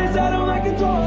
is out of my control.